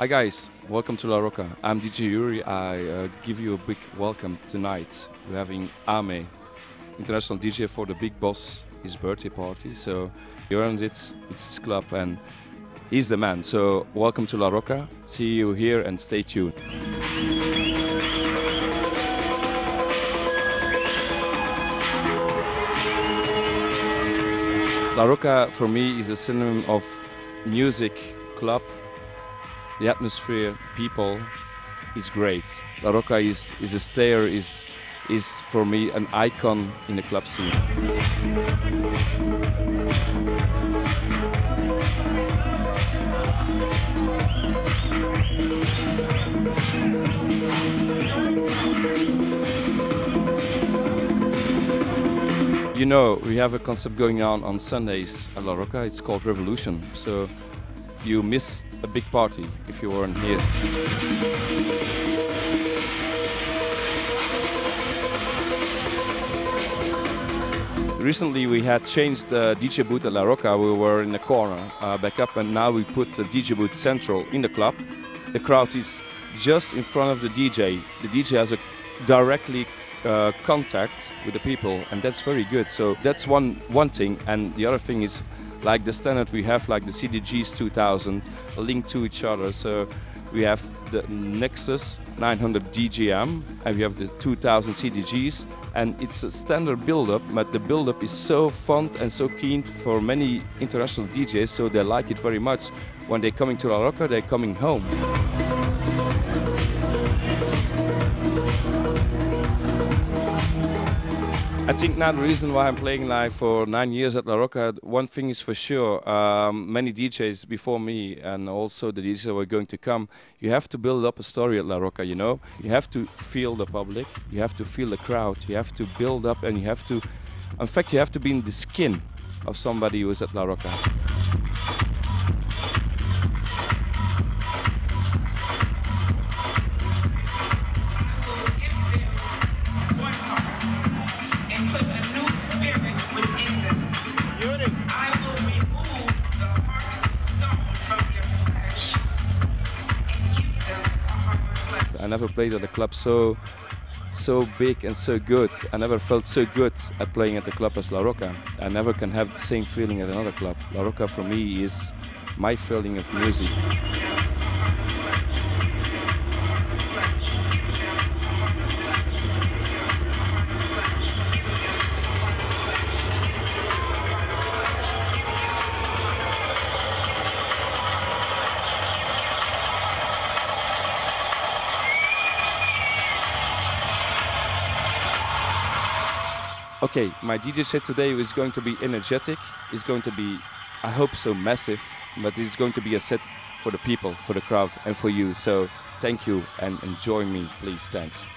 Hi guys, welcome to La Rocca. I'm DJ Yuri. I uh, give you a big welcome tonight. We're having Âme, international DJ for the Big Boss, his birthday party. So he earns it. It's his club and he's the man. So welcome to La Rocca. See you here and stay tuned. La Rocca for me is a synonym of music, club, the atmosphere, people is great. La Rocca is, is a stayer, is, is for me an icon in the club scene. You know, we have a concept going on on Sundays at La Rocca. It's called Revolution. So you missed a big party if you weren't here. Recently we had changed the DJ booth at La Rocca. We were in the corner uh, back up and now we put the DJ booth central in the club. The crowd is just in front of the DJ. The DJ has a directly uh, contact with the people and that's very good. So that's one, one thing and the other thing is like the standard we have like the CDJs 2000 linked to each other. So we have the Nexus 900 DJM and we have the 2000 CDJs and it's a standard build-up but the build-up is so fun and so keen for many international DJs so they like it very much. When they're coming to La Rocca they're coming home. I think now the reason why I'm playing live for nine years at La Rocca, one thing is for sure, um, many DJs before me and also the DJs that were going to come, you have to build up a story at La Rocca, you know? You have to feel the public, you have to feel the crowd, you have to build up and you have to, in fact, you have to be in the skin of somebody who is at La Rocca. Never played at a club so so big and so good. I never felt so good at playing at the club as La Rocca. I never can have the same feeling at another club. La Rocca for me is my feeling of music. Okay, my DJ set today is going to be energetic. It's going to be, I hope so, massive. But it's going to be a set for the people, for the crowd, and for you. So thank you and enjoy me, please. Thanks.